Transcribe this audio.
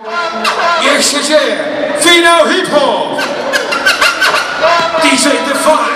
Yes, się dzieje! Finał hip-hop! DJ Defy!